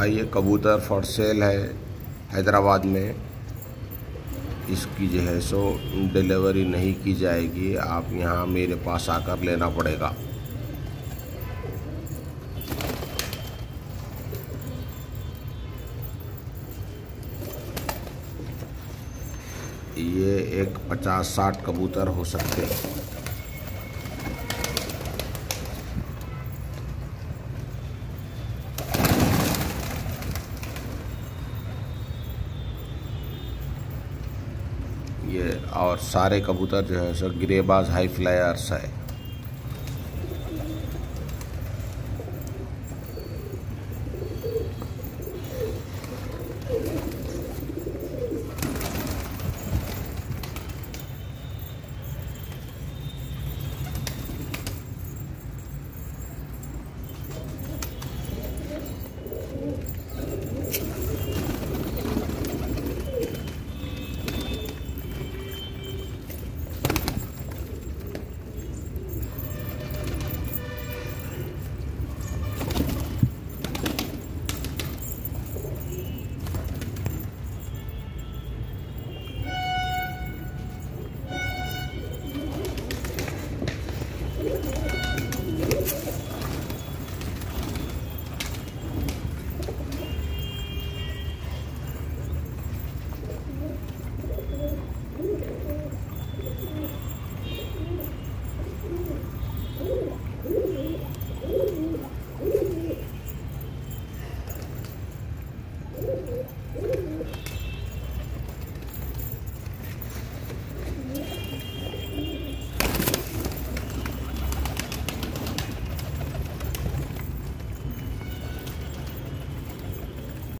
भाई, ये कबूतर फॉर सेल है हैदराबाद में। इसकी जो है सो डिलीवरी नहीं की जाएगी। आप यहाँ मेरे पास आकर लेना पड़ेगा। ये एक पचास साठ कबूतर हो सकते हैं। ये और सारे कबूतर जो है सो ग्रेबाज़ हाई फ्लायर्स है। Uhum. Uhum.